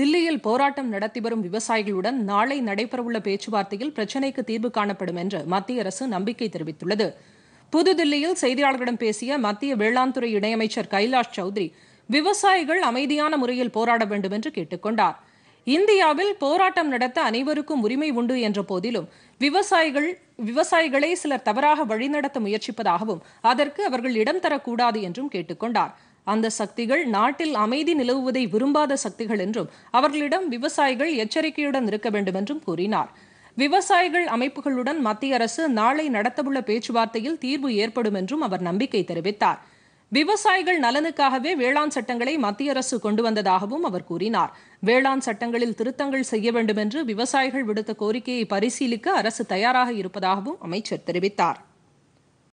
தில்லியில் போராட்டம் நடத்தி வரும் விவசாயிகளுடன் நாளை நடைபெறவுள்ள பேச்சுவார்த்தையில் பிரச்சினைக்கு தீர்வு காணப்படும் என்று மத்திய அரசு நம்பிக்கை தெரிவித்துள்ளது. புதுதில்லியில் செய்தியாளர்களிடம் பேசிய மத்திய வேளாண்துறை இணையமைச்சர் கைலாஷ் சௌத்ரி விவசாயிகள் அமைதியான முறையில் போராட வேண்டும் என்று கேட்டுக்கொண்டார் இந்தியாவில் போராட்டம் நடத்த அனைவருக்கும் உரிமை உண்டு என்ற போதிலும் விவசாயிகள் விவசாயிகளை சிலர் தவறாக வழிநடத்த முயற்சிப்பதாகவும் அதற்கு அவர்கள் இடம் தரக்கூடாது என்றும் கேட்டுக்கொண்டார் அந்த சக்திகள் நாட்டில் அமைதி நிலவுவதை விரும்பாத சக்திகள் என்றும் அவர்களிடம் விவசாயிகள் எச்சரிக்கையுடன் இருக்க வேண்டும் என்றும் கூறினார். விவசாயிகள் அமைப்புகளுடன் மத்திய அரசு நாளை நடத்தவுள்ள பேச்சுவார்த்தையில் தீர்வு ஏற்படும் என்றும் அவர் நம்பிக்கை தெரிவித்தார். விவசாயிகள் நலனுக்காகவே வேளாண் சட்டங்களை மத்திய அரசு கொண்டு வந்ததாகவும் அவர் கூறினார். வேளாண் சட்டங்களில் திருத்தங்கள் செய்ய வேண்டும் என்று விவசாயிகள் விடுத்த கோரிக்கையை பரிசீலிக்க அரசு தயாராக இருப்பதாகவும் அமைச்சர் தெரிவித்தார்.